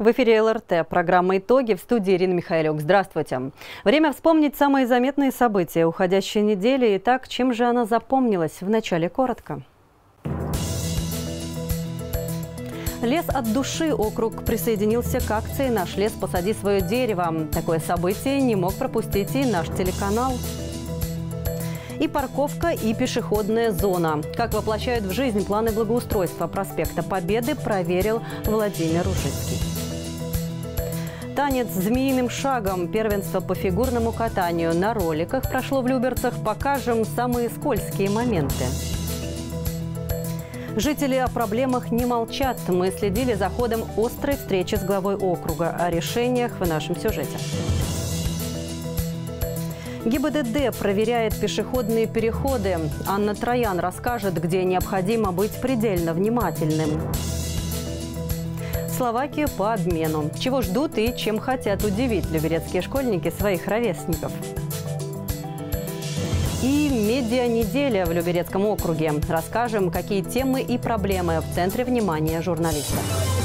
В эфире ЛРТ. Программа «Итоги» в студии Ирина Михайлюк. Здравствуйте. Время вспомнить самые заметные события уходящей недели. Итак, чем же она запомнилась? Вначале коротко. Лес от души округ присоединился к акции «Наш лес, посади свое дерево». Такое событие не мог пропустить и наш телеканал. И парковка, и пешеходная зона. Как воплощают в жизнь планы благоустройства проспекта Победы, проверил Владимир Ужицкий. Танец змеиным шагом. Первенство по фигурному катанию на роликах прошло в Люберцах. Покажем самые скользкие моменты. Жители о проблемах не молчат. Мы следили за ходом острой встречи с главой округа. О решениях в нашем сюжете. ГИБДД проверяет пешеходные переходы. Анна Троян расскажет, где необходимо быть предельно внимательным. Словакию по обмену. Чего ждут и чем хотят удивить люберецкие школьники своих ровесников. И медиа-неделя в Люберецком округе. Расскажем, какие темы и проблемы в центре внимания журналистов.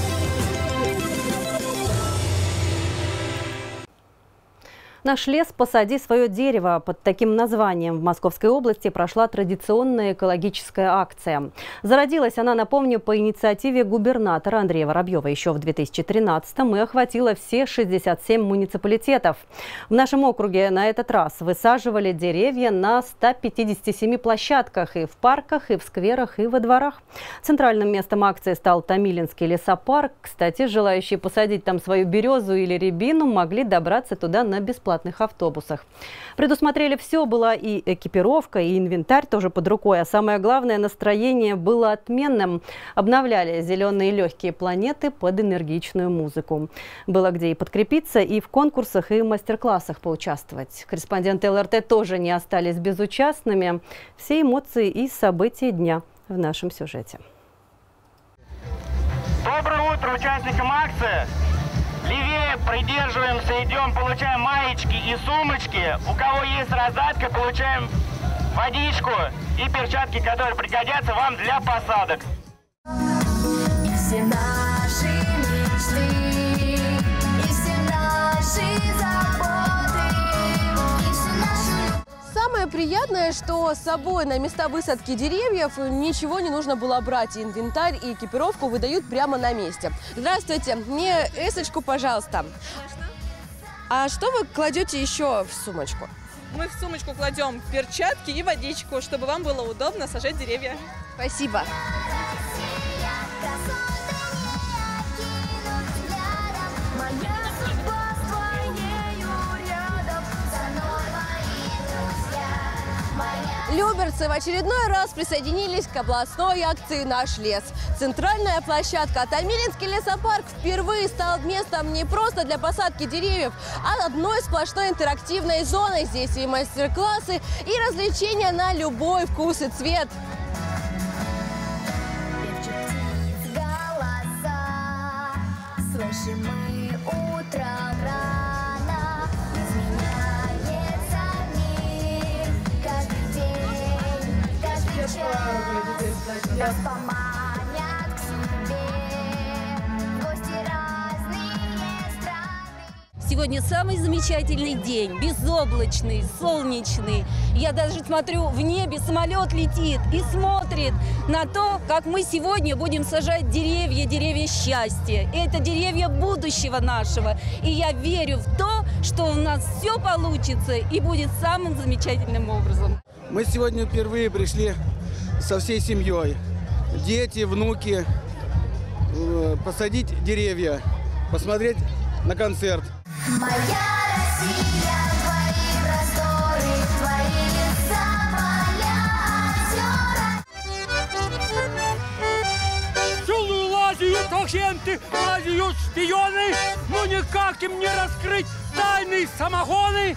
«Наш лес, посади свое дерево». Под таким названием в Московской области прошла традиционная экологическая акция. Зародилась она, напомню, по инициативе губернатора Андрея Воробьева еще в 2013-м и охватила все 67 муниципалитетов. В нашем округе на этот раз высаживали деревья на 157 площадках и в парках, и в скверах, и во дворах. Центральным местом акции стал Томилинский лесопарк. Кстати, желающие посадить там свою березу или рябину могли добраться туда на бесплатно бесплатных автобусах. Предусмотрели все, была и экипировка, и инвентарь тоже под рукой, а самое главное, настроение было отменным. Обновляли зеленые легкие планеты под энергичную музыку. Было где и подкрепиться, и в конкурсах, и мастер-классах поучаствовать. Корреспонденты ЛРТ тоже не остались безучастными. Все эмоции и события дня в нашем сюжете. Доброе утро участникам акции! Левее придерживаемся, идем, получаем маечки и сумочки. У кого есть раздатка, получаем водичку и перчатки, которые пригодятся вам для посадок. Все наши мечты и все наши Самое приятное, что с собой на места высадки деревьев ничего не нужно было брать. Инвентарь и экипировку выдают прямо на месте. Здравствуйте, мне эсочку, пожалуйста. А что вы кладете еще в сумочку? Мы в сумочку кладем перчатки и водичку, чтобы вам было удобно сажать деревья. Спасибо. Люберцы в очередной раз присоединились к областной акции «Наш лес». Центральная площадка Томилинский лесопарк впервые стал местом не просто для посадки деревьев, а одной сплошной интерактивной зоной. Здесь и мастер-классы, и развлечения на любой вкус и цвет. Слышим мы утром нас поманят к себе гости разные страны. Сегодня самый замечательный день, безоблачный, солнечный. Я даже смотрю, в небе самолет летит и смотрит на то, как мы сегодня будем сажать деревья, деревья счастья. И это деревья будущего нашего. И я верю в то, что у нас все получится и будет самым замечательным образом. Мы сегодня впервые пришли со всей семьей дети, внуки, э, посадить деревья, посмотреть на концерт. Моя Россия, твои просторы, твои леса, поля, озера. Всюду лазят агенты, лазят шпионы, но никак им не раскрыть тайны самогоны.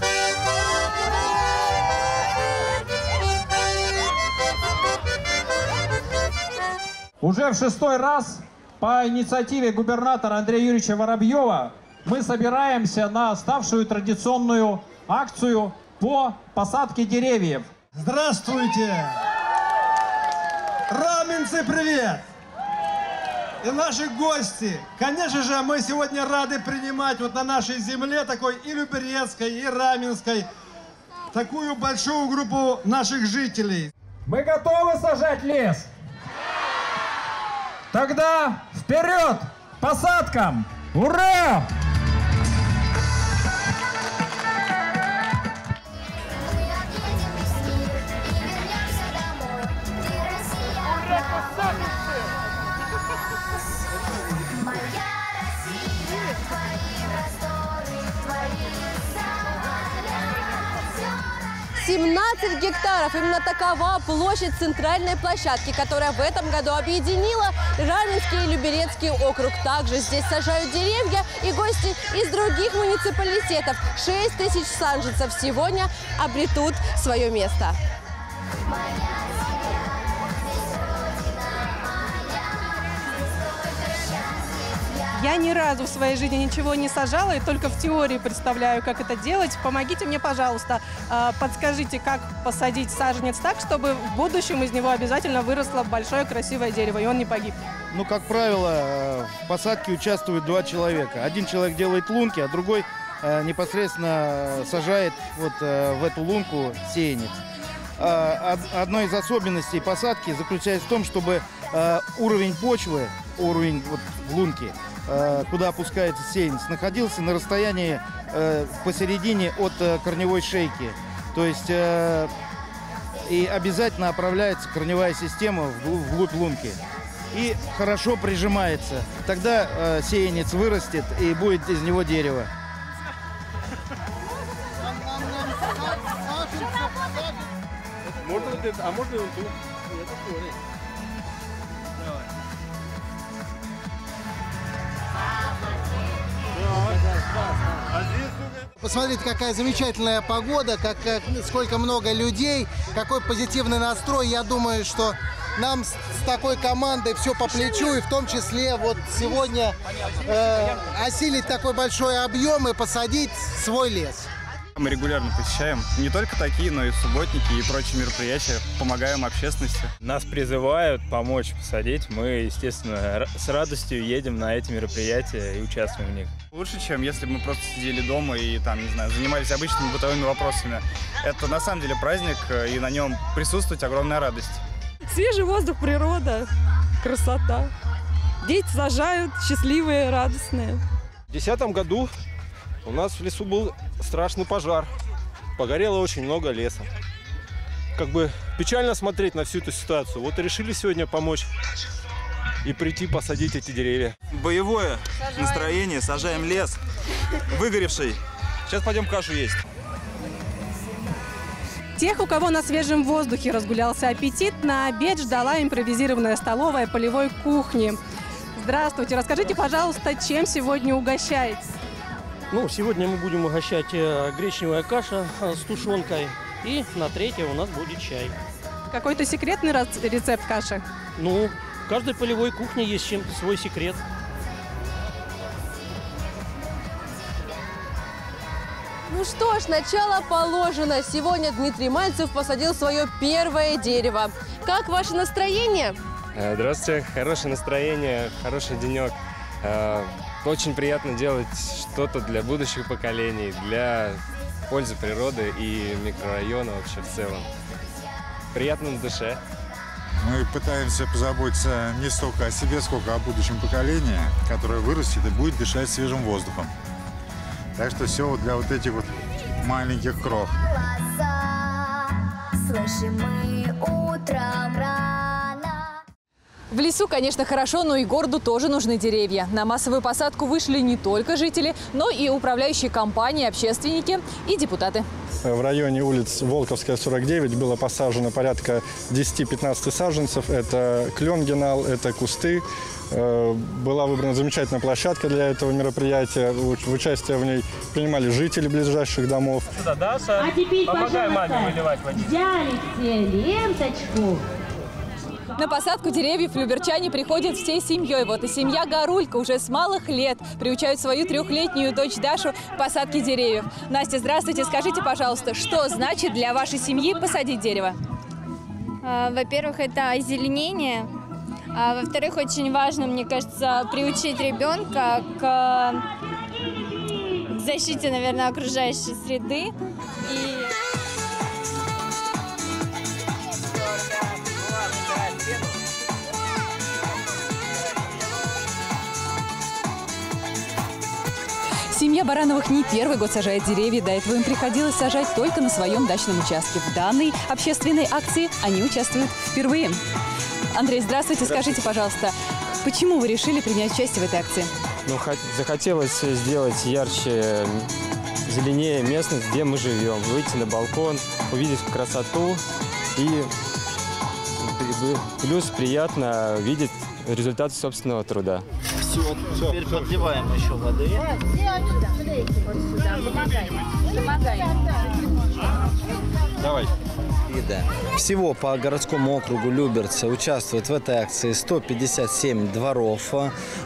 Уже в шестой раз по инициативе губернатора Андрея Юрьевича Воробьева мы собираемся на ставшую традиционную акцию по посадке деревьев. Здравствуйте! Раменцы, привет! и наши гости. Конечно же, мы сегодня рады принимать вот на нашей земле такой и Люберецкой, и Раменской, такую большую группу наших жителей. Мы готовы сажать лес? Тогда вперед! Посадкам! Ура! 17 гектаров. Именно такова площадь центральной площадки, которая в этом году объединила Раменский и Люберецкий округ. Также здесь сажают деревья и гости из других муниципалитетов. 6 тысяч саженцев сегодня обретут свое место. Я ни разу в своей жизни ничего не сажала и только в теории представляю, как это делать. Помогите мне, пожалуйста, э, подскажите, как посадить саженец так, чтобы в будущем из него обязательно выросло большое красивое дерево, и он не погиб. Ну, как правило, э, в посадке участвуют два человека. Один человек делает лунки, а другой э, непосредственно сажает вот э, в эту лунку сеянец. А, од- Одной из особенностей посадки заключается в том, чтобы э, уровень почвы, уровень вот э, куда опускается сеянец, находился на расстоянии э, посередине от э, корневой шейки. То есть э, и обязательно оправляется корневая система вглубь, лунки. И хорошо прижимается. Тогда э, сеянец вырастет и будет из него дерево. Можно вот это, а можно вот тут? Это тоже. Посмотрите, какая замечательная погода, как, как- сколько много людей, какой позитивный настрой. Я думаю, что нам с, с такой командой все по плечу, и в том числе вот сегодня э, осилить такой большой объем и посадить свой лес. Мы регулярно посещаем не только такие, но и субботники и прочие мероприятия. Помогаем общественности. Нас призывают помочь посадить. Мы, естественно, с радостью едем на эти мероприятия и участвуем в них. Лучше, чем если бы мы просто сидели дома и там, не знаю, занимались обычными бытовыми вопросами. Это на самом деле праздник, э, и на нем присутствует огромная радость. Свежий воздух, природа, красота. Дети сажают, счастливые, радостные. В 2010 году у нас в лесу был страшный пожар. Погорело очень много леса. Как бы печально смотреть на всю эту ситуацию. Вот и решили сегодня помочь и прийти посадить эти деревья. Боевое настроение, сажаем лес, выгоревший. Сейчас пойдем кашу есть. Тех, у кого на свежем воздухе разгулялся аппетит, на обед ждала импровизированная столовая полевой кухни. Здравствуйте, расскажите, пожалуйста, чем сегодня угощаете? Ну, сегодня мы будем угощать э, гречневая каша э, с тушенкой. И на третье у нас будет чай. Какой-то секретный рецепт каши? Ну, в каждой полевой кухне есть чем свой секрет. Ну что ж, начало положено. Сегодня Дмитрий Мальцев посадил свое первое дерево. Как ваше настроение? Э, Здравствуйте, хорошее настроение, хороший денек. Очень приятно делать что-то для будущих поколений, для пользы природы и микрорайона вообще в целом. Приятно на душе. Мы пытаемся позаботиться не столько о себе, сколько о будущем поколении, которое вырастет и будет дышать свежим воздухом. Так что все вот для вот этих вот маленьких крох. Слышим мы утром рано. В лесу, конечно, хорошо, но и городу тоже нужны деревья. На массовую посадку вышли не только жители, но и управляющие компании, общественники и депутаты. В районе улиц Волковская, 49 было посажено порядка 10-15 саженцев. Это клен генал, это кусты. Э, Была выбрана замечательная площадка для этого мероприятия. В участие в ней принимали жители ближайших домов. Да, Даша, А теперь, помогай маме пожалуйста, выливать водичку. взяли все ленточку. На посадку деревьев люберчане приходят всей семьей. Вот и семья Гарулька уже с малых лет приучают свою трехлетнюю дочь Дашу к посадке деревьев. Настя, здравствуйте. Скажите, пожалуйста, что значит для вашей семьи посадить дерево? А, Во-первых, это озеленение. А во-вторых, очень важно, мне кажется, приучить ребенка к, к защите, наверное, окружающей среды. И Семья Барановых не первый год сажает деревья. До этого им приходилось сажать только на своем дачном участке. В данной общественной акции они участвуют впервые. Андрей, здравствуйте. Скажите, пожалуйста, почему вы решили принять участие в этой акции? Ну, хот- захотелось сделать ярче, зеленее местность, где мы живем. Выйти на балкон, увидеть красоту и плюс приятно видеть результаты собственного труда. Все, теперь подливаем еще воды. Давай. Вида. Всего по городскому округу Люберцы участвует в этой акции 157 дворов,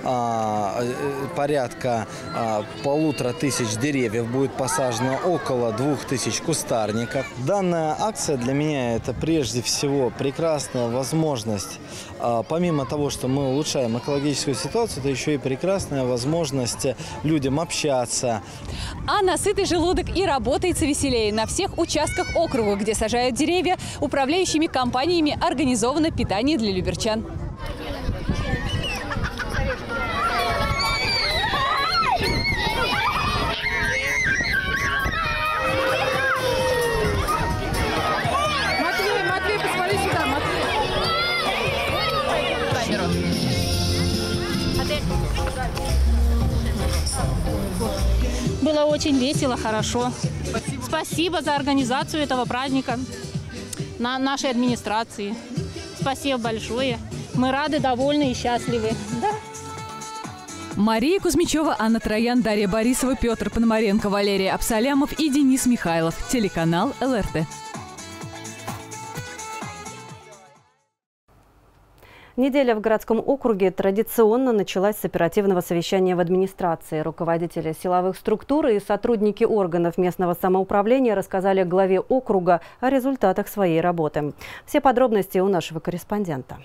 а, э, порядка а, полутора тысяч деревьев будет посажено, около двух тысяч кустарников. Данная акция для меня это прежде всего прекрасная возможность, а, помимо того, что мы улучшаем экологическую ситуацию, это еще и прекрасная возможность людям общаться, А на сытый желудок и работается веселее. На всех участках округа, где сажают деревья, управляющими компаниями организовано питание для люберчан. Было очень весело, хорошо. Спасибо, за организацию этого праздника на нашей администрации. Спасибо большое. Мы рады, довольны и счастливы. Да. Мария Кузьмичева, Анна Троян, Дарья Борисова, Петр Пономаренко, Валерий Абсалямов и Денис Михайлов. Телеканал ЛРТ. Неделя в городском округе традиционно началась с оперативного совещания в администрации. Руководители силовых структур и сотрудники органов местного самоуправления рассказали главе округа о результатах своей работы. Все подробности у нашего корреспондента.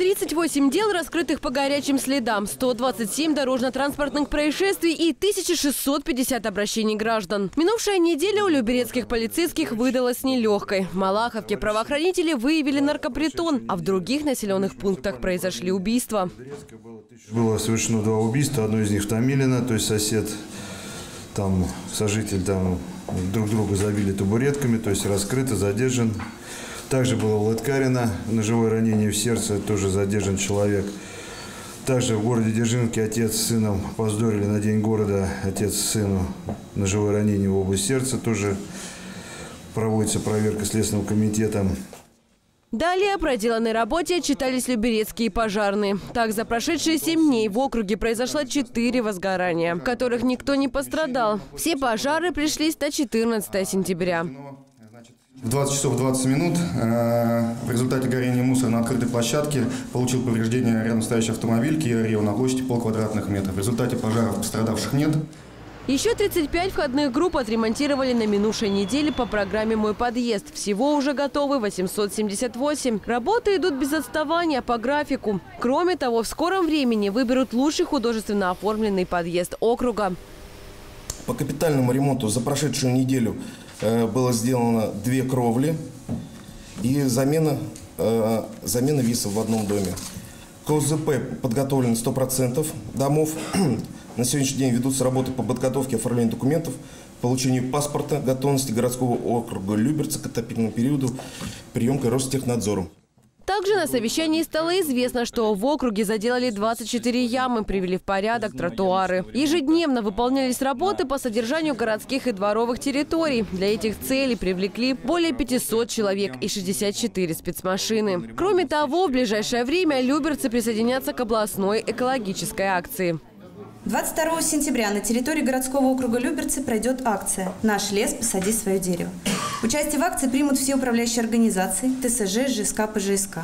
38 дел, раскрытых по горячим следам, 127 дорожно-транспортных происшествий и 1650 обращений граждан. Минувшая неделя у люберецких полицейских выдалась нелегкой. В Малаховке правоохранители выявили наркопритон, а в других населенных пунктах произошли убийства. Было совершено два убийства. Одно из них в Томилино, то есть сосед, там сожитель там друг друга забили табуретками, то есть раскрыто, задержан. Также было в Латкарино, ножевое ранение в сердце, тоже задержан человек. Также в городе Держинки отец с сыном поздорили на день города. Отец сыну ножевое ранение в область сердца. Тоже проводится проверка Следственным комитетом. Далее о проделанной работе отчитались люберецкие пожарные. Так, за прошедшие семь дней в округе произошло четыре возгорания, в которых никто не пострадал. Все пожары пришлись на 14 сентября. В 20 часов 20 минут э, в результате горения мусора на открытой площадке получил повреждение рядом стоящий автомобиль Kia Rio на площади пол квадратных метров. В результате пожаров пострадавших нет. Еще 35 входных групп отремонтировали на минувшей неделе по программе «Мой подъезд». Всего уже готовы 878. Работы идут без отставания по графику. Кроме того, в скором времени выберут лучший художественно оформленный подъезд округа. По капитальному ремонту за прошедшую неделю было сделано две кровли и замена, э, замена висов в одном доме. К ОЗП подготовлено 100% домов. На сегодняшний день ведутся работы по подготовке оформлению документов, получению паспорта готовности городского округа Люберца к отопительному периоду приемкой Ростехнадзором. Также на совещании стало известно, что в округе заделали 24 ямы, привели в порядок тротуары. Ежедневно выполнялись работы по содержанию городских и дворовых территорий. Для этих целей привлекли более 500 человек и 64 спецмашины. Кроме того, в ближайшее время люберцы присоединятся к областной экологической акции. 22 сентября на территории городского округа Люберцы пройдет акция «Наш лес. Посади свое дерево». Участие в акции примут все управляющие организации, ТСЖ, ЖСК, ПЖСК.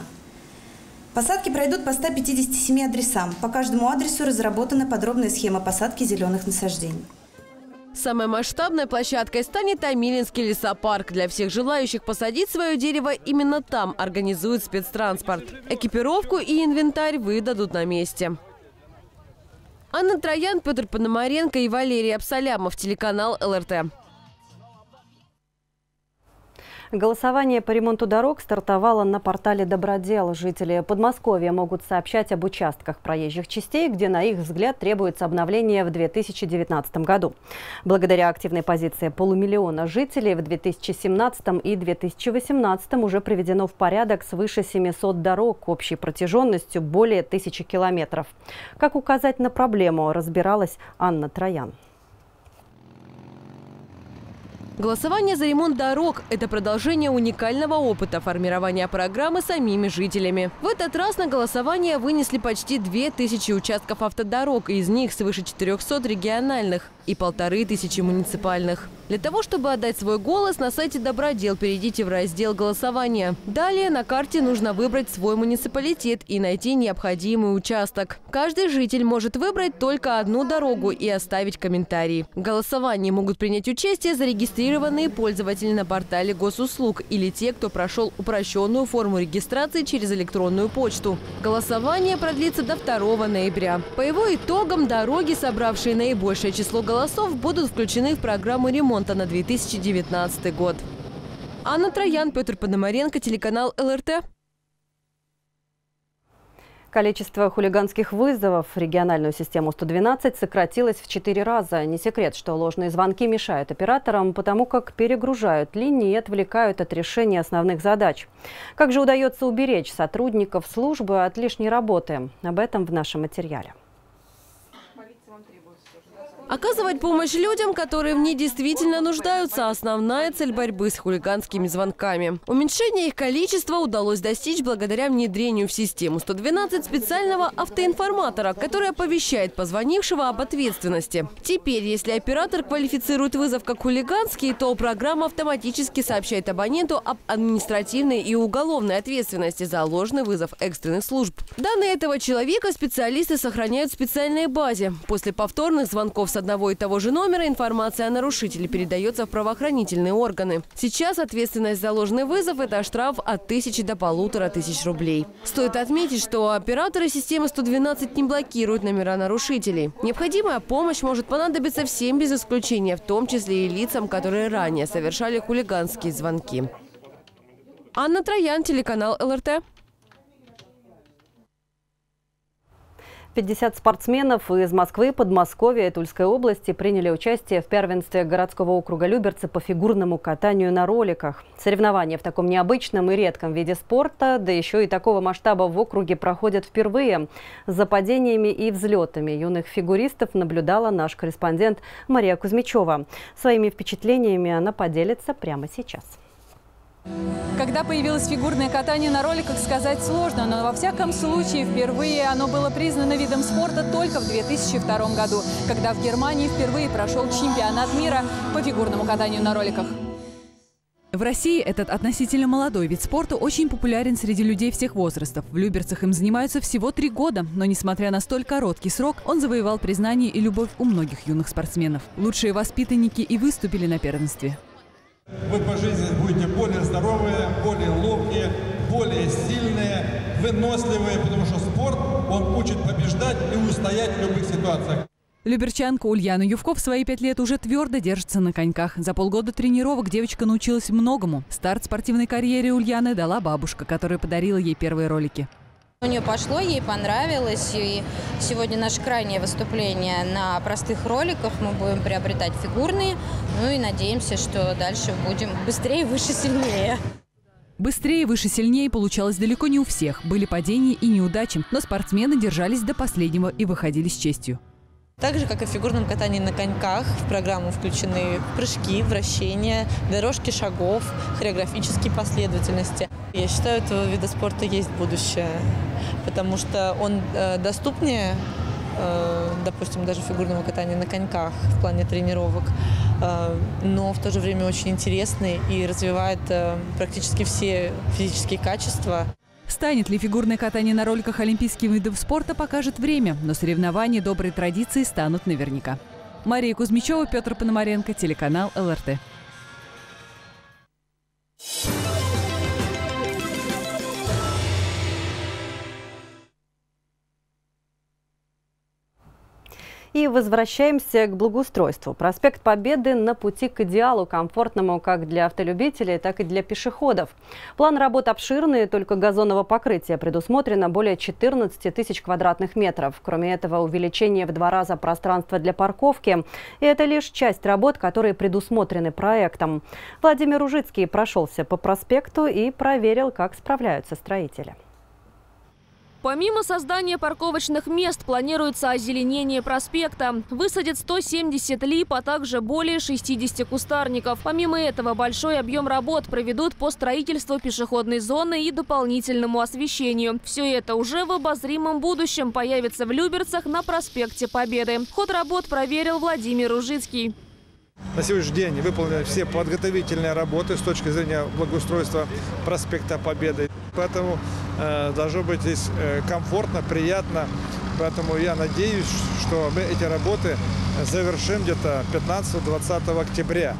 Посадки пройдут по 157 адресам. По каждому адресу разработана подробная схема посадки зеленых насаждений. Самой масштабной площадкой станет Томилинский лесопарк. Для всех желающих посадить свое дерево именно там организуют спецтранспорт. Экипировку и инвентарь выдадут на месте. Анна Троян, Петр Пономаренко и Валерий Абсалямов. Телеканал ЛРТ. Голосование по ремонту дорог стартовало на портале «Добродел». Жители Подмосковья могут сообщать об участках проезжих частей, где, на их взгляд, требуется обновление в 2019 году. Благодаря активной позиции полумиллиона жителей в 2017 и 2018 уже приведено в порядок свыше 700 дорог общей протяженностью более тысячи километров. Как указать на проблему, разбиралась Анна Троян. Голосование за ремонт дорог – это продолжение уникального опыта формирования программы самими жителями. В этот раз на голосование вынесли почти 2000 участков автодорог, из них свыше 400 региональных и полторы тысячи муниципальных. Для того, чтобы отдать свой голос, на сайте Добродел перейдите в раздел голосования. Далее на карте нужно выбрать свой муниципалитет и найти необходимый участок. Каждый житель может выбрать только одну дорогу и оставить комментарий. В голосовании могут принять участие зарегистрированные пользователи на портале госуслуг или те, кто прошел упрощенную форму регистрации через электронную почту. Голосование продлится до 2 ноября. По его итогам дороги, собравшие наибольшее число голосов, будут включены в программу ремонта на 2019 год. Анна Троян, Петр Пономаренко, телеканал ЛРТ. Количество хулиганских вызовов в региональную систему 112 сократилось в 4 раза. Не секрет, что ложные звонки мешают операторам, потому как перегружают линии и отвлекают от решения основных задач. Как же удается уберечь сотрудников службы от лишней работы? Об этом в нашем материале. Оказывать помощь людям, которые в ней действительно нуждаются – основная цель борьбы с хулиганскими звонками. Уменьшение их количества удалось достичь благодаря внедрению в систему 112 специального автоинформатора, который оповещает позвонившего об ответственности. Теперь, если оператор квалифицирует вызов как хулиганский, то программа автоматически сообщает абоненту об административной и уголовной ответственности за ложный вызов экстренных служб. Данные этого человека специалисты сохраняют в специальной базе. После повторных звонков с одного и того же номера информация о нарушителе передается в правоохранительные органы. Сейчас ответственность за ложный вызов – это штраф от тысячи до полутора тысяч рублей. Стоит отметить, что операторы системы 112 не блокируют номера нарушителей. Необходимая помощь может понадобиться всем без исключения, в том числе и лицам, которые ранее совершали хулиганские звонки. Анна Троян, телеканал ЛРТ. 50 спортсменов из Москвы, Подмосковья и Тульской области приняли участие в первенстве городского округа Люберцы по фигурному катанию на роликах. Соревнования в таком необычном и редком виде спорта, да еще и такого масштаба в округе проходят впервые. За падениями и взлетами юных фигуристов наблюдала наш корреспондент Мария Кузьмичева. Своими впечатлениями она поделится прямо сейчас. Когда появилось фигурное катание на роликах, сказать сложно, но во всяком случае впервые оно было признано видом спорта только в 2002 году, когда в Германии впервые прошел чемпионат мира по фигурному катанию на роликах. В России этот относительно молодой вид спорта очень популярен среди людей всех возрастов. В Люберцах им занимаются всего три года, но несмотря на столь короткий срок, он завоевал признание и любовь у многих юных спортсменов. Лучшие воспитанники и выступили на первенстве. Вы по жизни будете более здоровые, более ловкие, более сильные, выносливые, потому что спорт, он учит побеждать и устоять в любых ситуациях. Люберчанка Ульяна Ювко в свои пять лет уже твердо держится на коньках. За полгода тренировок девочка научилась многому. Старт спортивной карьере Ульяны дала бабушка, которая подарила ей первые ролики. У нее пошло, ей понравилось. И сегодня наше крайнее выступление на простых роликах. Мы будем приобретать фигурные. Ну и надеемся, что дальше будем быстрее, выше, сильнее. Быстрее, выше, сильнее получалось далеко не у всех. Были падения и неудачи, но спортсмены держались до последнего и выходили с честью. Так же, как и в фигурном катании на коньках, в программу включены прыжки, вращения, дорожки шагов, хореографические последовательности. Я считаю, этого вида спорта есть будущее, потому что он э, доступнее, э, допустим, даже фигурного катания на коньках в плане тренировок, э, но в то же время очень интересный и развивает практически все физические качества. Станет ли фигурное катание на роликах олимпийским видом спорта, покажет время, но соревнования доброй традиции станут наверняка. Мария Кузьмичева, Петр Пономаренко, телеканал ЛРТ. И возвращаемся к благоустройству. Проспект Победы на пути к идеалу, комфортному как для автолюбителей, так и для пешеходов. План работ обширный, только газонного покрытия предусмотрено более 14 тысяч квадратных метров. Кроме этого, увеличение в два раза пространства для парковки. И это лишь часть работ, которые предусмотрены проектом. Владимир Ужицкий прошелся по проспекту и проверил, как справляются строители. Помимо создания парковочных мест, планируется озеленение проспекта. Высадят 170 лип, а также более 60 кустарников. Помимо этого, большой объем работ проведут по строительству пешеходной зоны и дополнительному освещению. Все это уже в обозримом будущем появится в Люберцах на проспекте Победы. Ход работ проверил Владимир Ужицкий. На сегодняшний день выполнены все подготовительные работы с точки зрения благоустройства проспекта Победы. Поэтому э, должно быть здесь э, комфортно, приятно. Поэтому я надеюсь, что мы эти работы завершим где-то 15-20 октября.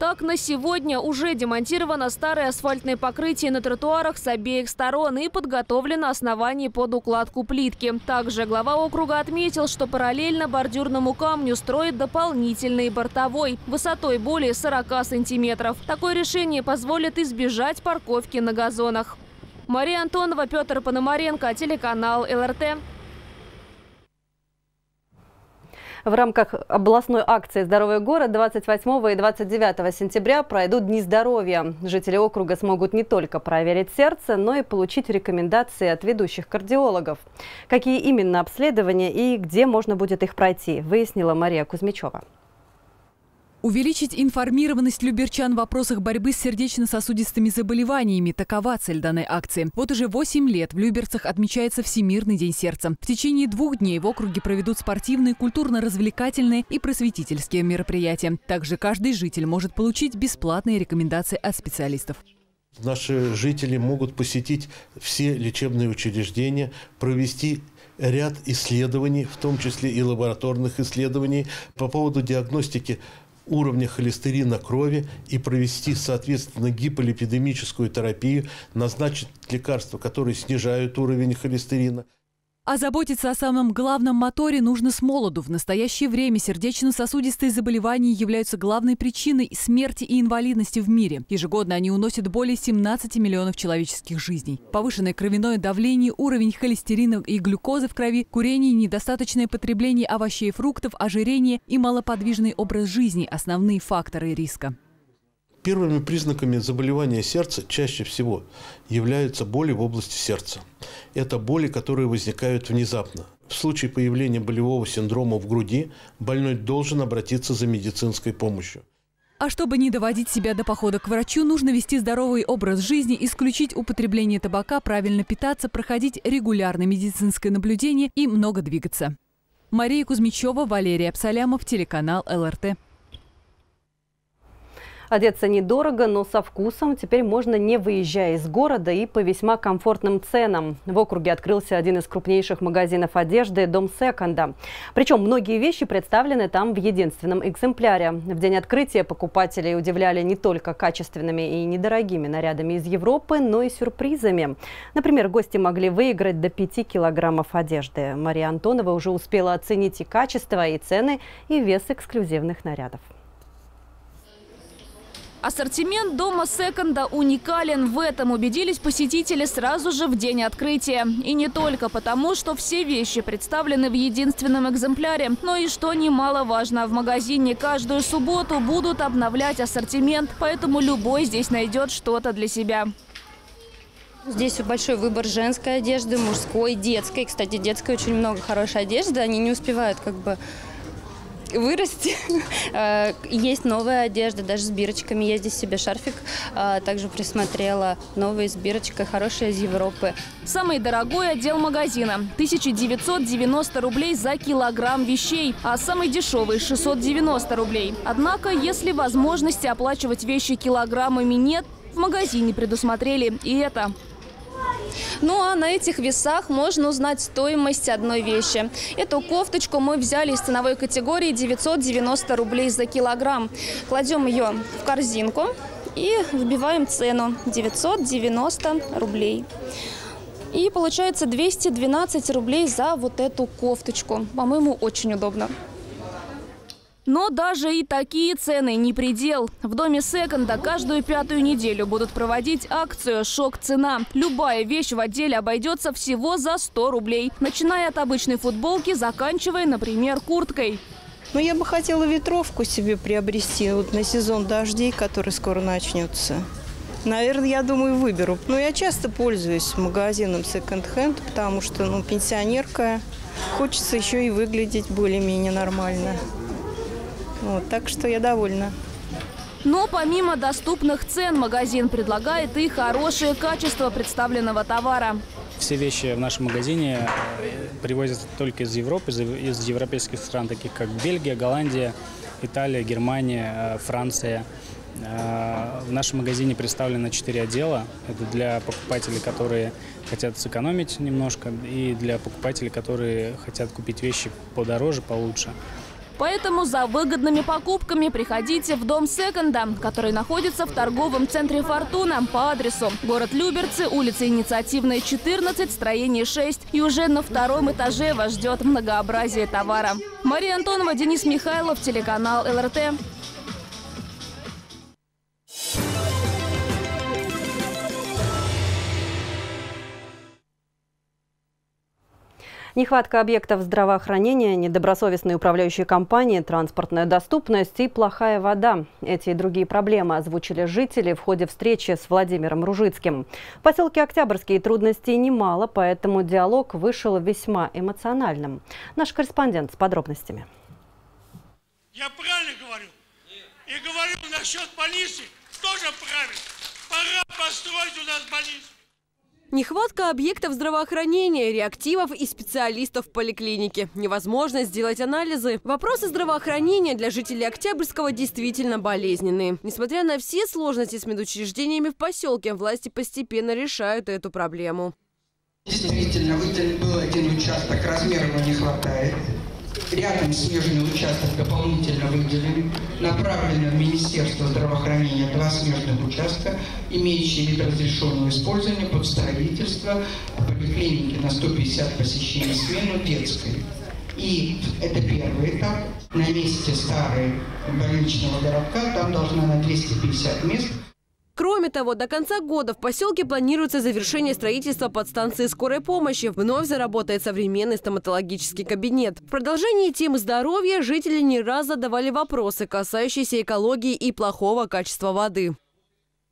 Так, на сегодня уже демонтировано старое асфальтное покрытие на тротуарах с обеих сторон и подготовлено основание под укладку плитки. Также глава округа отметил, что параллельно бордюрному камню строят дополнительный бортовой высотой более 40 сантиметров. Такое решение позволит избежать парковки на газонах. Мария Антонова, Петр Пономаренко, телеканал ЛРТ. В рамках областной акции «Здоровый город» 28 и 29 сентября пройдут Дни здоровья. Жители округа смогут не только проверить сердце, но и получить рекомендации от ведущих кардиологов. Какие именно обследования и где можно будет их пройти, выяснила Мария Кузьмичева. Увеличить информированность люберчан в вопросах борьбы с сердечно-сосудистыми заболеваниями – такова цель данной акции. Вот уже 8 лет в Люберцах отмечается Всемирный день сердца. В течение двух дней в округе проведут спортивные, культурно-развлекательные и просветительские мероприятия. Также каждый житель может получить бесплатные рекомендации от специалистов. Наши жители могут посетить все лечебные учреждения, провести ряд исследований, в том числе и лабораторных исследований по поводу диагностики уровня холестерина крови и провести, соответственно, гиполипидемическую терапию, назначить лекарства, которые снижают уровень холестерина. А заботиться о самом главном моторе нужно с молоду. В настоящее время сердечно-сосудистые заболевания являются главной причиной смерти и инвалидности в мире. Ежегодно они уносят более 17 миллионов человеческих жизней. Повышенное кровяное давление, уровень холестерина и глюкозы в крови, курение, недостаточное потребление овощей и фруктов, ожирение и малоподвижный образ жизни – основные факторы риска. Первыми признаками заболевания сердца чаще всего являются боли в области сердца. Это боли, которые возникают внезапно. В случае появления болевого синдрома в груди больной должен обратиться за медицинской помощью. А чтобы не доводить себя до похода к врачу, нужно вести здоровый образ жизни, исключить употребление табака, правильно питаться, проходить регулярное медицинское наблюдение и много двигаться. Мария Кузьмичева, Валерий Абсалямов, телеканал ЛРТ. Одеться недорого, но со вкусом. Теперь можно не выезжая из города и по весьма комфортным ценам. В округе открылся один из крупнейших магазинов одежды «Дом Секонда». Причем многие вещи представлены там в единственном экземпляре. В день открытия покупателей удивляли не только качественными и недорогими нарядами из Европы, но и сюрпризами. Например, гости могли выиграть до 5 килограммов одежды. Мария Антонова уже успела оценить и качество, и цены, и вес эксклюзивных нарядов. Ассортимент дома секонда уникален. В этом убедились посетители сразу же в день открытия. И не только потому, что все вещи представлены в единственном экземпляре, но и, что немаловажно, в магазине каждую субботу будут обновлять ассортимент, поэтому любой здесь найдет что-то для себя. Здесь большой выбор женской одежды, мужской, детской. Кстати, детской очень много хорошей одежды. Они не успевают как бы вырасти. Э, Есть новая одежда, даже с бирочками. Я здесь себе шарфик э, также присмотрела. Новый с бирочкой, хорошая из Европы. Самый дорогой отдел магазина – 1990 рублей за килограмм вещей, а самый дешевый – 690 рублей. Однако, если возможности оплачивать вещи килограммами нет, в магазине предусмотрели и это. Ну а на этих весах можно узнать стоимость одной вещи. Эту кофточку мы взяли из ценовой категории 990 рублей за килограмм. Кладем ее в корзинку и вбиваем цену 990 рублей. И получается 212 рублей за вот эту кофточку. По-моему, очень удобно. Но даже и такие цены не предел. В доме секонда каждую пятую неделю будут проводить акцию «Шок-цена». Любая вещь в отделе обойдется всего за 100 рублей. Начиная от обычной футболки, заканчивая, например, курткой. Ну, я бы хотела ветровку себе приобрести вот на сезон дождей, который скоро начнется. Наверное, я думаю, выберу. Но я часто пользуюсь магазином секонд-хенд, потому что, ну, пенсионерка. Хочется еще и выглядеть более-менее нормально. Вот, так что я довольна. Но помимо доступных цен, магазин предлагает и хорошее качество представленного товара. Все вещи в нашем магазине э, привозятся только из Европы, из европейских стран, таких как Бельгия, Голландия, Италия, Германия, э, Франция. Э, в нашем магазине представлено 4 отдела. Это для покупателей, которые хотят сэкономить немножко, и для покупателей, которые хотят купить вещи подороже, получше. Поэтому за выгодными покупками приходите в дом секонда, который находится в торговом центре «Фортуна» по адресу город Люберцы, улица Инициативная, 14, строение 6. И уже на втором этаже вас ждет многообразие товара. Мария Антонова, Денис Михайлов, телеканал ЛРТ. Нехватка объектов здравоохранения, недобросовестные управляющие компании, транспортная доступность и плохая вода. Эти и другие проблемы озвучили жители в ходе встречи с Владимиром Ружицким. В поселке Октябрьские трудностей немало, поэтому диалог вышел весьма эмоциональным. Наш корреспондент с подробностями. Я правильно говорю? И говорю насчет больницы тоже правильно. Пора построить у нас больницу. Нехватка объектов здравоохранения, реактивов и специалистов в поликлинике. Невозможно сделать анализы. Вопросы здравоохранения для жителей Октябрьского действительно болезненные. Несмотря на все сложности с медучреждениями в поселке, власти постепенно решают эту проблему. Действительно, выделен был один участок, размера его не хватает рядом смежный участок дополнительно выделен, направлено в Министерство здравоохранения два смежных участка, имеющие вид разрешенного использования под строительство поликлиники на 150 посещений смену детской. И это первый этап. На месте старой больничного городка там должна на 250 мест Кроме того, до конца года в поселке планируется завершение строительства подстанции скорой помощи. Вновь заработает современный стоматологический кабинет. В продолжении темы здоровья жители не раз задавали вопросы, касающиеся экологии и плохого качества воды.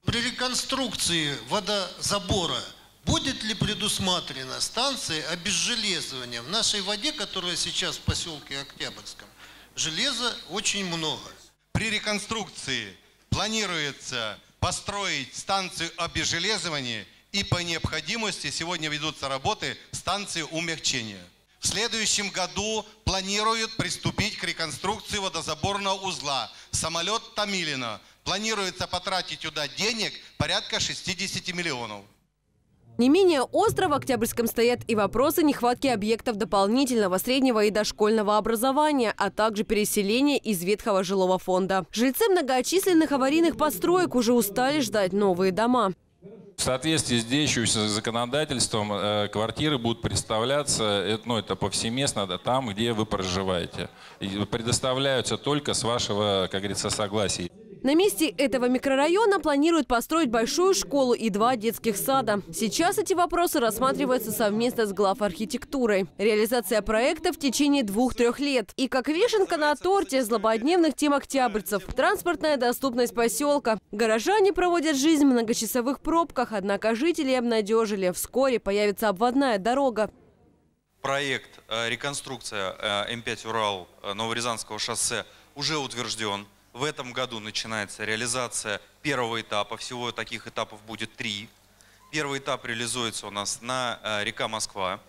При реконструкции водозабора будет ли предусмотрена станция обезжелезывания в нашей воде, которая сейчас в поселке Октябрьском? Железа очень много. При реконструкции планируется построить станцию обезжелезывания и по необходимости сегодня ведутся работы станции умягчения. В следующем году планируют приступить к реконструкции водозаборного узла. Самолет Томилина. Планируется потратить туда денег порядка 60 миллионов. Не менее остро в Октябрьском стоят и вопросы нехватки объектов дополнительного среднего и дошкольного образования, а также переселения из ветхого жилого фонда. Жильцы многочисленных аварийных построек уже устали ждать новые дома. В соответствии с действующим законодательством э, квартиры будут представляться, э, ну, это повсеместно да, там, где вы проживаете. И предоставляются только с вашего, как говорится, согласия. На месте этого микрорайона планируют построить большую школу и два детских сада. Сейчас эти вопросы рассматриваются совместно с глав архитектурой. Реализация проекта в течение двух-трех лет. И как вишенка на торте злободневных тем октябрьцев. Транспортная доступность поселка. Горожане проводят жизнь в многочасовых пробках, однако жители обнадежили. Вскоре появится обводная дорога. Проект э, реконструкция э, М5 Урал э, Новорязанского шоссе уже утвержден. В этом году начинается реализация первого этапа. Всего таких этапов будет три. Первый этап реализуется у нас на э, река Москва.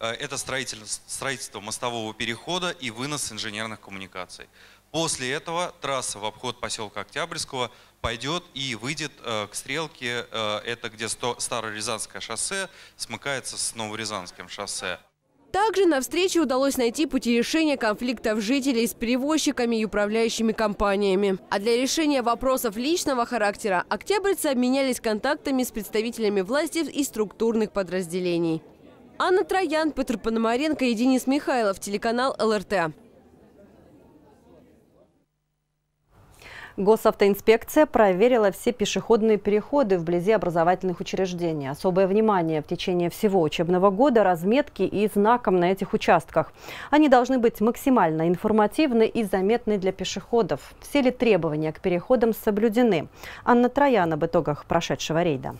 Э, это строительство, мостового перехода и вынос инженерных коммуникаций. После этого трасса в обход поселка Октябрьского пойдет и выйдет э, к стрелке, это где Старорязанское шоссе смыкается с Новорязанским шоссе. Также на встрече удалось найти пути решения конфликтов жителей с перевозчиками и управляющими компаниями. А для решения вопросов личного характера октябрьцы обменялись контактами с представителями власти и структурных подразделений. Анна Троян, Петр Пономаренко и Денис Михайлов, телеканал ЛРТ. Госавтоинспекция проверила все пешеходные переходы вблизи образовательных учреждений. Особое внимание в течение всего учебного года разметки и знаком на этих участках. Они должны быть максимально информативны и заметны для пешеходов. Все ли требования к переходам соблюдены? Анна Троян об итогах прошедшего рейда.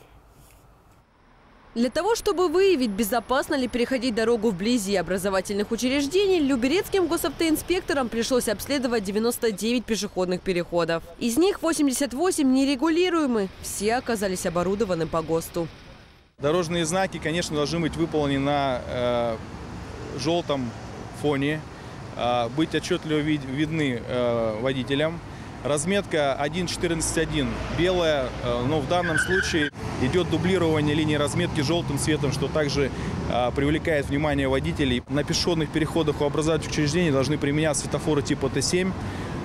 Для того, чтобы выявить, безопасно ли переходить дорогу вблизи образовательных учреждений, люберецким госавтоинспекторам пришлось обследовать 99 пешеходных переходов. Из них 88 нерегулируемы. Все оказались оборудованы по ГОСТу. Дорожные знаки, конечно, должны быть выполнены на э, желтом фоне, э, быть отчетливо вид видны э, водителям. Разметка 1.14.1 белая, э, но в данном случае идет дублирование линии разметки желтым цветом, что также э, привлекает внимание водителей. На пешеходных переходах у образовательных учреждений должны применяться светофоры типа Т7,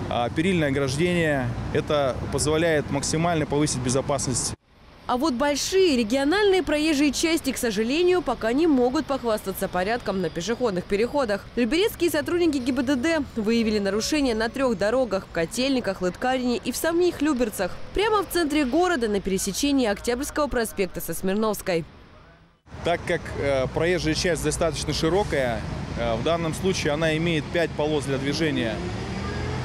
а перильное ограждение. Это позволяет максимально повысить безопасность а вот большие региональные проезжие части, к сожалению, пока не могут похвастаться порядком на пешеходных переходах. Люберецкие сотрудники ГИБДД выявили нарушения на трех дорогах – в Котельниках, Лыткарине и в самих Люберцах. Прямо в центре города на пересечении Октябрьского проспекта со Смирновской. Так как э, проезжая часть достаточно широкая, э, в данном случае она имеет 5 полос для движения.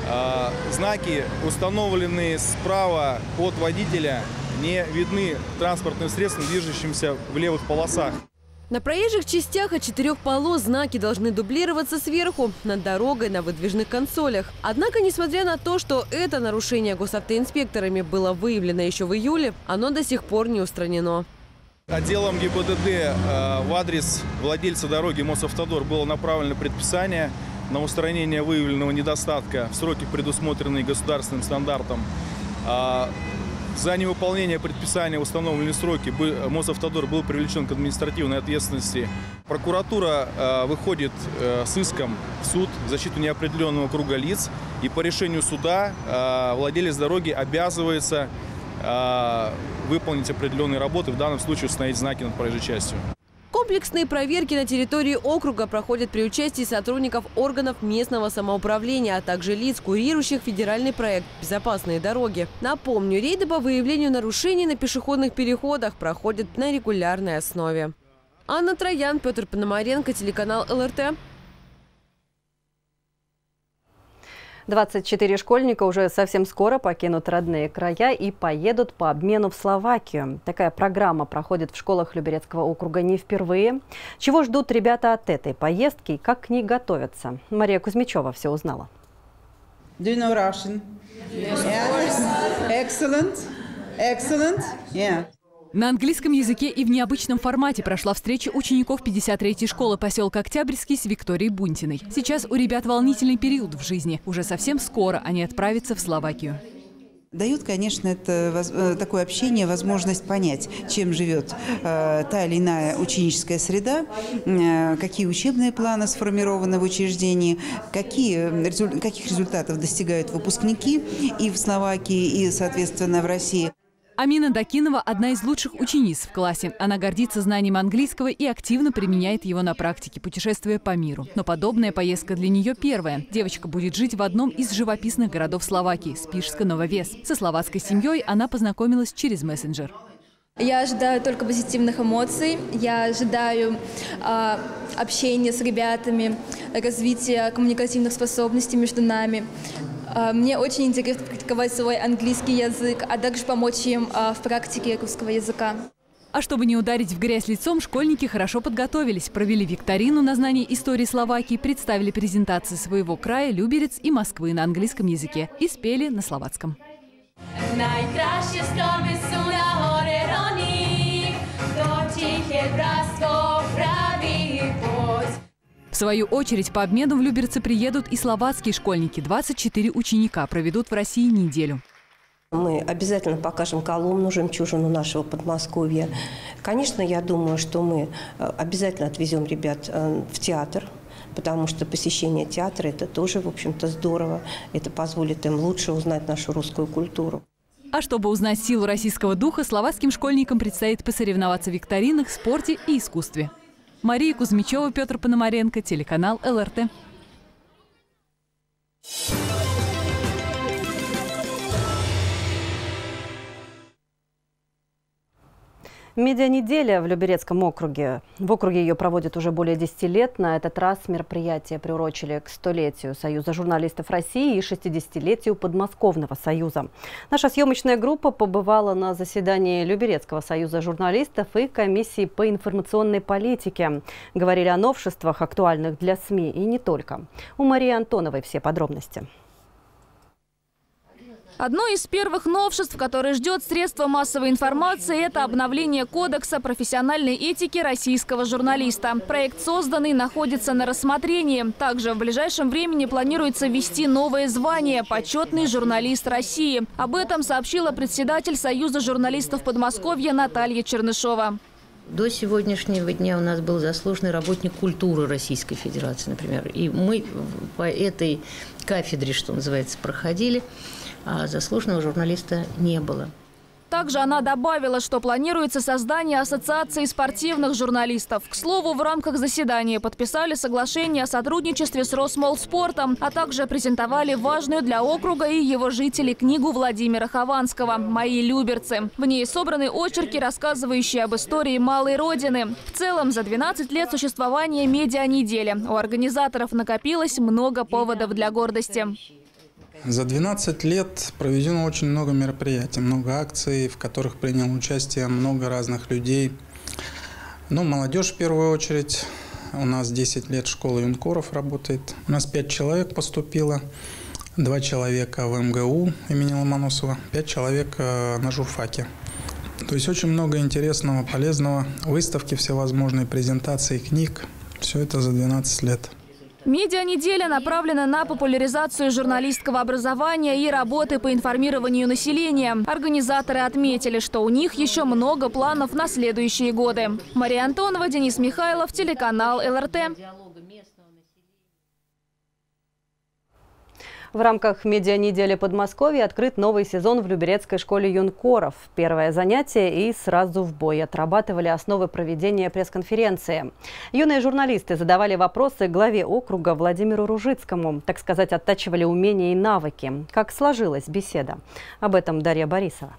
Э, знаки, установленные справа от водителя, не видны транспортным средствам, движущимся в левых полосах. На проезжих частях от четырех полос знаки должны дублироваться сверху, над дорогой, на выдвижных консолях. Однако, несмотря на то, что это нарушение госавтоинспекторами было выявлено еще в июле, оно до сих пор не устранено. Отделом ГИБДД э, в адрес владельца дороги Мосавтодор было направлено предписание на устранение выявленного недостатка в сроки, предусмотренные государственным стандартом. За невыполнение предписания в установленные сроки Мосавтодор был привлечен к административной ответственности. Прокуратура э, выходит э, с иском в суд в защиту неопределенного круга лиц. И по решению суда э, владелец дороги обязывается выполнить определенные работы, в данном случае установить знаки над проезжей частью. Комплексные проверки на территории округа проходят при участии сотрудников органов местного самоуправления, а также лиц, курирующих федеральный проект «Безопасные дороги». Напомню, рейды по выявлению нарушений на пешеходных переходах проходят на регулярной основе. Анна Троян, Петр Пономаренко, телеканал ЛРТ. 24 школьника уже совсем скоро покинут родные края и поедут по обмену в Словакию. Такая программа проходит в школах Люберецкого округа не впервые. Чего ждут ребята от этой поездки и как к ней готовятся? Мария Кузьмичева все узнала. Do you know Russian? Yes. Excellent. Excellent. Yeah. На английском языке и в необычном формате прошла встреча учеников 53-й школы поселка Октябрьский с Викторией Бунтиной. Сейчас у ребят волнительный период в жизни. Уже совсем скоро они отправятся в Словакию. Дает, конечно, это э, такое общение возможность понять, чем живет э, та или иная ученическая среда, э, какие учебные планы сформированы в учреждении, какие, каких результатов достигают выпускники и в Словакии, и, соответственно, в России. Амина Дакинова – одна из лучших учениц в классе. Она гордится знанием английского и активно применяет его на практике, путешествуя по миру. Но подобная поездка для нее первая. Девочка будет жить в одном из живописных городов Словакии – Спишско-Нововес. Со словацкой семьей она познакомилась через мессенджер. Я ожидаю только позитивных эмоций. Я ожидаю э, общения с ребятами, развития коммуникативных способностей между нами. А, мне очень интересно практиковать свой английский язык, а также помочь им а, в практике русского языка. А чтобы не ударить в грязь лицом, школьники хорошо подготовились. Провели викторину на знание истории Словакии, представили презентации своего края, Люберец и Москвы на английском языке и спели на словацком. Najkrajšie свою очередь, по обмену в Люберцы приедут и словацкие школьники. 24 ученика проведут в России неделю. Мы обязательно покажем Коломну, жемчужину нашего Подмосковья. Конечно, я думаю, что мы э, обязательно отвезем ребят э, в театр, потому что посещение театра – это тоже, в общем-то, здорово. Это позволит им лучше узнать нашу русскую культуру. А чтобы узнать силу российского духа, словацким школьникам предстоит посоревноваться в викторинах, спорте и искусстве. Мария Кузьмичева, Петр Пономаренко, телеканал ЛРТ. Медианеделя в Люберецком округе. В округе ее проводят уже более 10 лет. На этот раз мероприятие приурочили к столетию Союза журналистов России и 60-летию Подмосковного союза. Наша съемочная группа побывала на заседании Люберецкого союза журналистов и комиссии по информационной политике. Говорили о новшествах, актуальных для СМИ и не только. У Марии Антоновой все подробности. Одно из первых новшеств, которое ждет средства массовой информации, это обновление Кодекса профессиональной этики российского журналиста. Проект созданный находится на рассмотрении. Также в ближайшем времени планируется ввести новое звание – почетный журналист России. Об этом сообщила председатель Союза журналистов Подмосковья Наталья Чернышова. До сегодняшнего дня у нас был заслуженный работник культуры Российской Федерации, например. И мы по этой кафедре, что называется, проходили а заслуженного журналиста не было. Также она добавила, что планируется создание Ассоциации спортивных журналистов. К слову, в рамках заседания подписали соглашение о сотрудничестве с Росмолспортом, а также презентовали важную для округа и его жителей книгу Владимира Хованского «Мои люберцы». В ней собраны очерки, рассказывающие об истории малой родины. В целом, за 12 лет существования медиа-недели у организаторов накопилось много поводов для гордости. За 12 лет проведено очень много мероприятий, много акций, в которых принял участие много разных людей. Ну, молодежь в первую очередь. У нас 10 лет школа юнкоров работает. У нас 5 человек поступило. Два человека в МГУ имени Ломоносова, пять человек э, на журфаке. То есть очень много интересного, полезного. Выставки всевозможные, презентации книг. Все это за 12 лет. Медиа-неделя направлена на популяризацию журналистского образования и работы по информированию населения. Организаторы отметили, что у них еще много планов на следующие годы. Мария Антонова, Денис Михайлов, телеканал ЛРТ. В рамках медиа-недели Подмосковья открыт новый сезон в Люберецкой школе юнкоров. Первое занятие и сразу в бой. Отрабатывали основы проведения пресс-конференции. Юные журналисты задавали вопросы главе округа Владимиру Ружицкому. Так сказать, оттачивали умения и навыки. Как сложилась беседа? Об этом Дарья Борисова.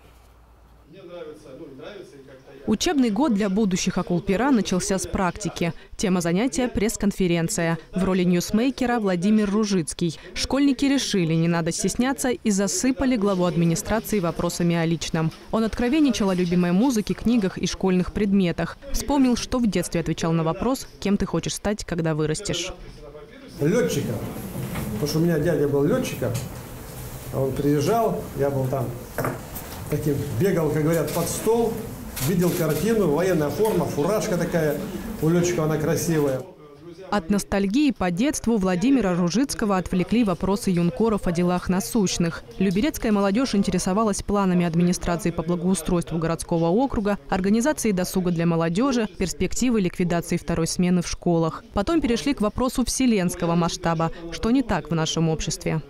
Учебный год для будущих акул-пера начался с практики. Тема занятия – пресс-конференция. В роли ньюсмейкера Владимир Ружицкий. Школьники решили, не надо стесняться, и засыпали главу администрации вопросами о личном. Он откровенничал о любимой музыке, книгах и школьных предметах. Вспомнил, что в детстве отвечал на вопрос, кем ты хочешь стать, когда вырастешь. Летчиком. Потому что у меня дядя был летчиком. Он приезжал, я был там таким, бегал, как говорят, под стол, видел картину, военная форма, фуражка такая, у летчика она красивая. От ностальгии по детству Владимира Ружицкого отвлекли вопросы юнкоров о делах насущных. Люберецкая молодежь интересовалась планами администрации по благоустройству городского округа, организацией досуга для молодежи, перспективы ликвидации второй смены в школах. Потом перешли к вопросу вселенского масштаба, что не так в нашем обществе.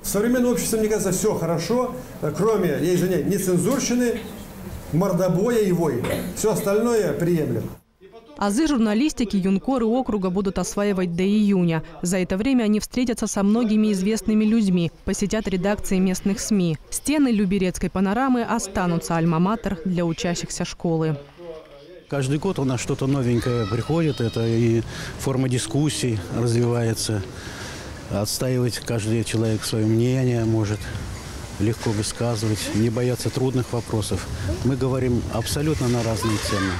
В современном обществе, мне кажется, все хорошо, кроме, я извиняюсь, нецензурщины, мордобоя и войны. Все остальное приемлемо. Азы журналистики юнкоры округа будут осваивать до июня. За это время они встретятся со многими известными людьми, посетят редакции местных СМИ. Стены Люберецкой панорамы останутся альма-матер для учащихся школы. Каждый год у нас что-то новенькое приходит, это и форма дискуссий развивается. Отстаивать каждый человек свое мнение может легко высказывать, не бояться трудных вопросов. Мы говорим абсолютно на разные темы.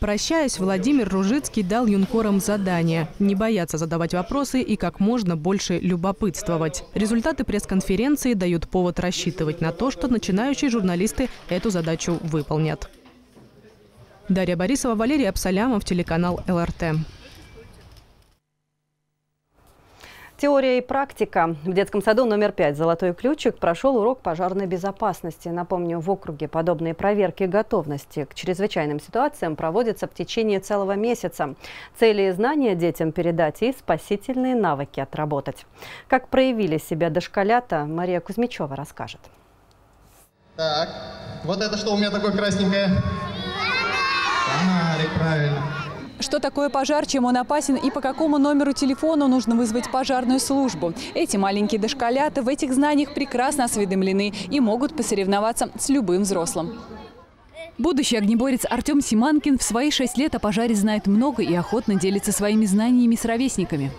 Прощаясь, Владимир Ружицкий дал юнкорам задание – не бояться задавать вопросы и как можно больше любопытствовать. Результаты пресс-конференции дают повод рассчитывать на то, что начинающие журналисты эту задачу выполнят. Дарья Борисова, Валерий Абсалямов, телеканал ЛРТ. Теория и практика. В детском саду номер 5 «Золотой ключик» прошел урок пожарной безопасности. Напомню, в округе подобные проверки готовности к чрезвычайным ситуациям проводятся в течение целого месяца. Цели и знания детям передать и спасительные навыки отработать. Как проявили себя дошколята, Мария Кузьмичева расскажет. Так, вот это что у меня такое красненькое? Фонарик, правильно. Что такое пожар, чем он опасен и по какому номеру телефона нужно вызвать пожарную службу. Эти маленькие дошколята в этих знаниях прекрасно осведомлены и могут посоревноваться с любым взрослым. Будущий огнеборец Артем Симанкин в свои шесть лет о пожаре знает много и охотно делится своими знаниями с ровесниками.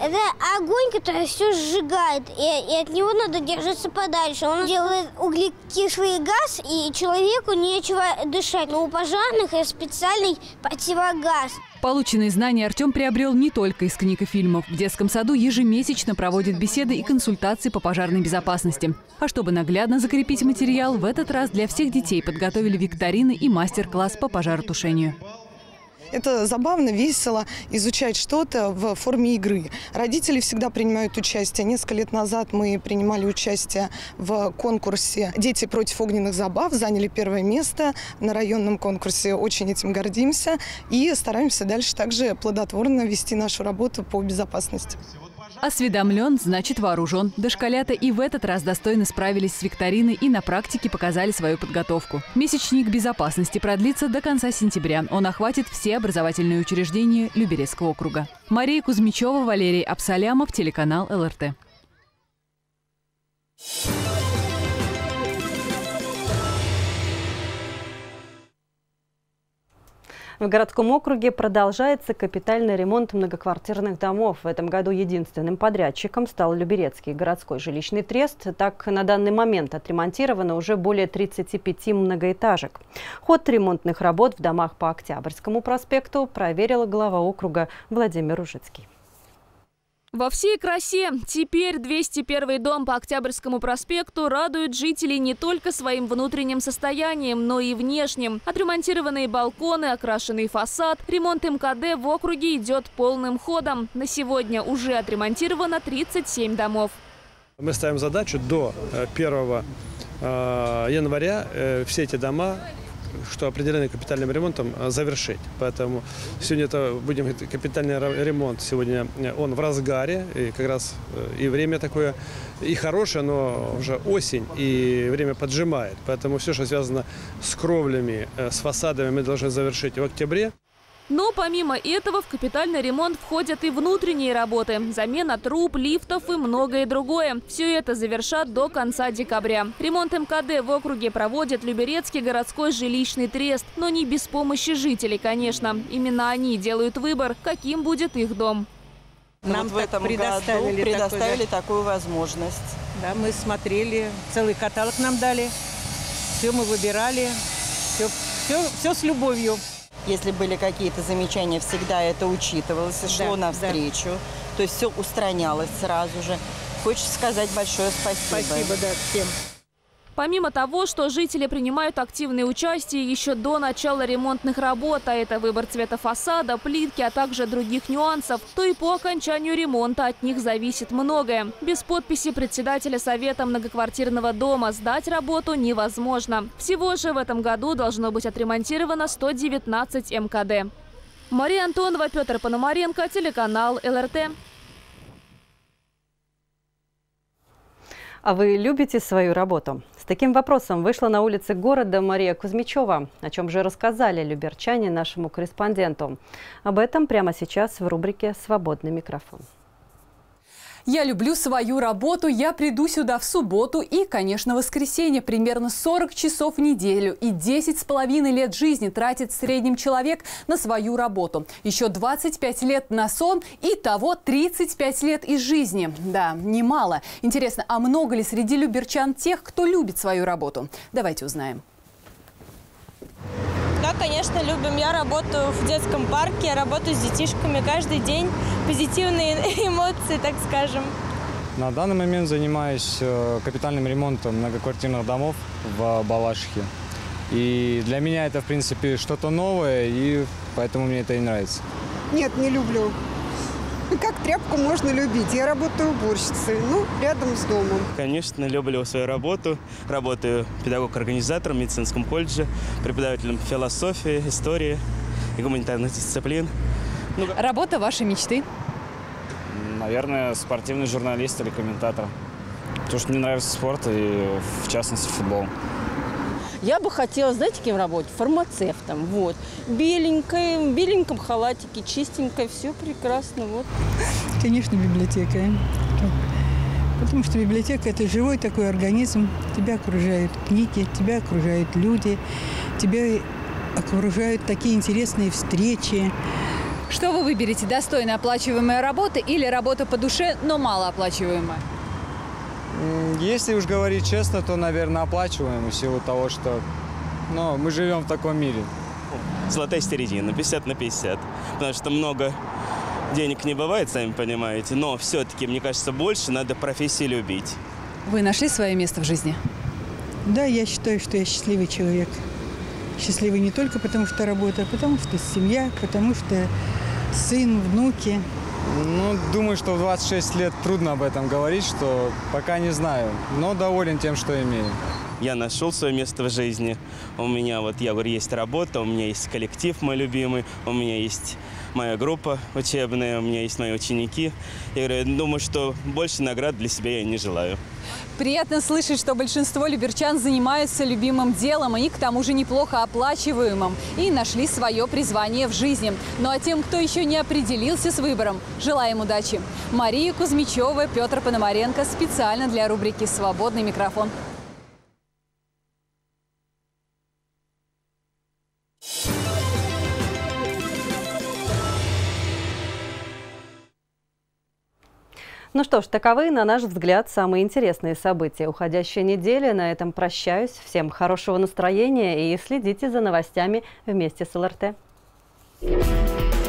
Это огонь, который все сжигает, и, и от него надо держаться подальше. Он делает углекислый газ, и человеку нечего дышать. Но у пожарных есть специальный противогаз. Полученные знания Артем приобрел не только из книг и фильмов. В детском саду ежемесячно проводят беседы и консультации по пожарной безопасности. А чтобы наглядно закрепить материал, в этот раз для всех детей подготовили викторины и мастер-класс по пожаротушению. Это забавно, весело изучать что-то в форме игры. Родители всегда принимают участие. Несколько лет назад мы принимали участие в конкурсе «Дети против огненных забав», заняли первое место на районном конкурсе. Очень этим гордимся и стараемся дальше также плодотворно вести нашу работу по безопасности. Осведомлен, значит вооружен. Дошколята и в этот раз достойно справились с викториной и на практике показали свою подготовку. Месячник безопасности продлится до конца сентября. Он охватит все образовательные учреждения Люберецкого округа. Мария Кузьмичева, Валерий Абсалямов, телеканал ЛРТ. В городском округе продолжается капитальный ремонт многоквартирных домов. В этом году единственным подрядчиком стал Люберецкий городской жилищный трест. Так, на данный момент отремонтировано уже более 35 многоэтажек. Ход ремонтных работ в домах по Октябрьскому проспекту проверил глава округа Владимир Ружицкий. Во всей красе теперь 201 дом по Октябрьскому проспекту радует жителей не только своим внутренним состоянием, но и внешним. Отремонтированные балконы, окрашенный фасад, ремонт МКД в округе идет полным ходом. На сегодня уже отремонтировано 37 домов. Мы ставим задачу до 1 э, э, января э, все эти дома что определены капитальным ремонтом, а, завершить. Поэтому сегодня это будем капитальный ремонт. Сегодня э, он в разгаре, и как раз э, и время такое, и хорошее, но уже осень, и время поджимает. Поэтому все, что связано с кровлями, э, с фасадами, мы должны завершить в октябре. Но помимо этого в капитальный ремонт входят и внутренние работы. Замена труб, лифтов и многое другое. Все это завершат до конца декабря. Ремонт МКД в округе проводит Люберецкий городской жилищный трест. Но не без помощи жителей, конечно. Именно они делают выбор, каким будет их дом. Нам вот в этом предоставили, году предоставили такой, такую возможность. Да, мы смотрели, целый каталог нам дали. Все мы выбирали, все, все, все с любовью. Если были какие-то замечания, всегда это учитывалось, шло да, навстречу. Да. То есть все устранялось сразу же. Хочется сказать большое спасибо. Спасибо, да, всем. Помимо того, что жители принимают активное участие еще до начала ремонтных работ, а это выбор цвета фасада, плитки, а также других нюансов, то и по окончанию ремонта от них зависит многое. Без подписи председателя Совета многоквартирного дома сдать работу невозможно. Всего же в этом году должно быть отремонтировано 119 МКД. Мария Антонова, Петр Пономаренко, телеканал ЛРТ. А вы любите свою работу? С таким вопросом вышла на улицы города Мария Кузьмичева, о чем же рассказали люберчане нашему корреспонденту. Об этом прямо сейчас в рубрике «Свободный микрофон». Я люблю свою работу, я приду сюда в субботу и, конечно, воскресенье. Примерно 40 часов в неделю и 10 с половиной лет жизни тратит в среднем человек на свою работу. Еще 25 лет на сон и того 35 лет из жизни. Да, немало. Интересно, а много ли среди люберчан тех, кто любит свою работу? Давайте узнаем. Конечно, любим. Я работаю в детском парке, я работаю с детишками каждый день. Позитивные эмоции, так скажем. На данный момент занимаюсь э, капитальным ремонтом многоквартирных домов в Балашихе. И для меня это, в принципе, что-то новое, и поэтому мне это и нравится. Нет, не люблю. Как тряпку можно любить? Я работаю уборщицей, ну, рядом с домом. Конечно, люблю свою работу. Работаю педагог-организатором в медицинском колледже, преподавателем философии, истории и гуманитарных дисциплин. Ну, Работа вашей мечты? Наверное, спортивный журналист или комментатор. Потому что мне нравится спорт и, в частности, футбол. Я бы хотела, знаете, кем работать? Фармацевтом. Вот. Беленькая, в беленьком халатике, чистенькая, все прекрасно. Вот. Конечно, библиотека. Потому что библиотека – это живой такой организм. Тебя окружают книги, тебя окружают люди, тебя окружают такие интересные встречи. Что вы выберете? Достойно оплачиваемая работа или работа по душе, но малооплачиваемая? Если уж говорить честно, то, наверное, оплачиваем в силу того, что ну, мы живем в таком мире. Золотая середина, 50 на 50. Потому что много денег не бывает, сами понимаете. Но все-таки, мне кажется, больше надо профессии любить. Вы нашли свое место в жизни? Да, я считаю, что я счастливый человек. Счастливый не только потому, что работа, а потому что семья, потому что сын, внуки. Ну, думаю, что в 26 лет трудно об этом говорить, что пока не знаю, но доволен тем, что имею. Я нашел свое место в жизни. У меня, вот я говорю, есть работа, у меня есть коллектив мой любимый, у меня есть моя группа учебная, у меня есть мои ученики. Я говорю, думаю, что больше наград для себя я не желаю. Приятно слышать, что большинство люберчан занимаются любимым делом и к тому же неплохо оплачиваемым и нашли свое призвание в жизни. Ну а тем, кто еще не определился с выбором, желаем удачи. Мария Кузьмичева, Петр Пономаренко специально для рубрики «Свободный микрофон». Ну что ж, таковы, на наш взгляд, самые интересные события уходящей недели. На этом прощаюсь. Всем хорошего настроения и следите за новостями вместе с ЛРТ. Thank you.